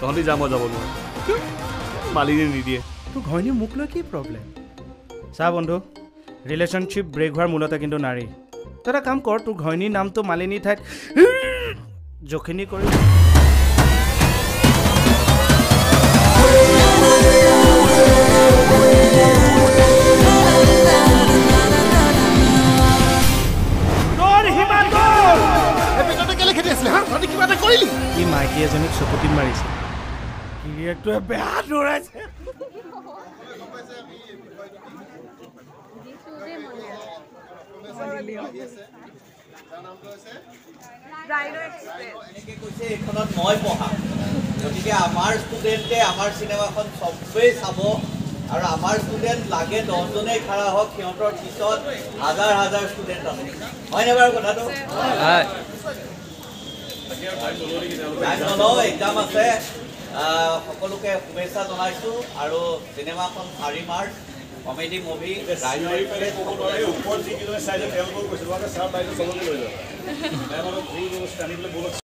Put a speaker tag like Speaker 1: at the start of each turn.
Speaker 1: তহঁতি যা মই যাব নোৱাৰো। মালিনী নিদিয়ে।
Speaker 2: তোৰ ঘৈণী মোক লৈ কি প্ৰব্লেম চা বন্ধু ৰিলেশ্যনশ্বিপ ব্ৰেক হোৱাৰ মূলতে কিন্তু নাৰী। তই এটা কাম কৰ তোৰ ঘৈণীৰ নামটো মালিনীৰ ঠাইত জখিনি কৰি ই মাইকী এজনীক চকুটিত মাৰিছে গিৰিয়েকটোৱে বেয়া দৌৰাইছে
Speaker 3: এনেকে কৈছে এইখনত মই পঢ়া গতিকে আমাৰ ষ্টুডেণ্টে আমাৰ চিনেমাখন চবেই চাব আৰু আমাৰ ষ্টুডেণ্ট লাগে দহজনেই খাৰা হওক সিহঁতৰ পিছত হাজাৰ হাজাৰ ষ্টুডেণ্ট আছে হয়নে বাৰু কথাটো এক্সাম আছে। সকলোকে শুভেচ্ছা জনাইছোঁ। আৰু চিনেমাখন চাৰি মাৰ্চ কমেডি মুভি